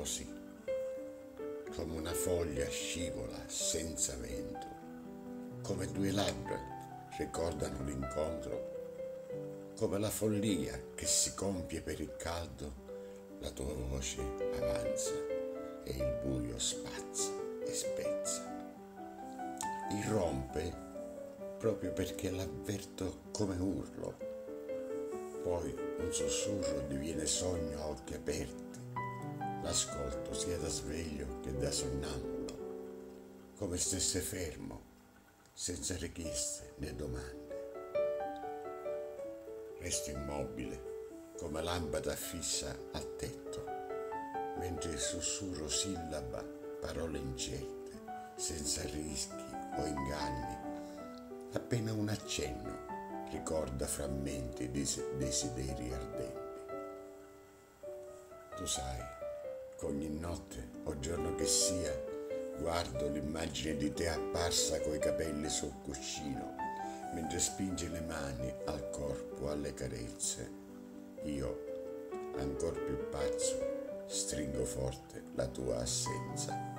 così, come una foglia scivola senza vento, come due labbra ricordano l'incontro, come la follia che si compie per il caldo, la tua voce avanza e il buio spazza e spezza. Irrompe proprio perché l'avverto come urlo. Poi un sussurro diviene sogno a occhi aperti. L'ascolto sia da sveglio che da sonnambulo, come stesse fermo, senza richieste né domande. Resto immobile, come lampada fissa al tetto, mentre sussurro sillaba parole incerte, senza rischi o inganni appena un accenno ricorda frammenti di desideri ardenti. Tu sai che ogni notte o giorno che sia guardo l'immagine di te apparsa coi capelli sul cuscino mentre spingi le mani al corpo, alle carezze. Io, ancor più pazzo, stringo forte la tua assenza.